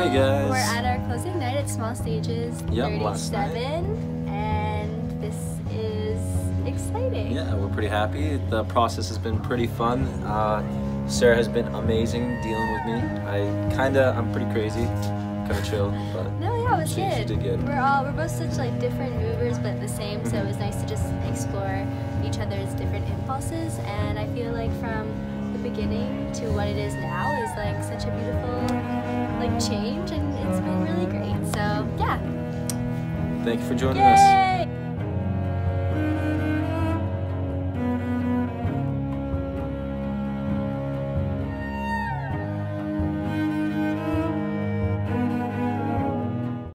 Hey guys. We're at our closing night at Small Stages Yep, last 37, and this is exciting. Yeah, we're pretty happy. The process has been pretty fun. Uh, Sarah has been amazing dealing with me. I kinda, I'm pretty crazy, kinda chill, but No, yeah, it was She- good. she did good. We're all we're both such like different movers, but the same. So it was nice to just explore each other's different impulses, and I feel like from the beginning to what it is now is like such a beautiful like change, thank you for joining Yay! us.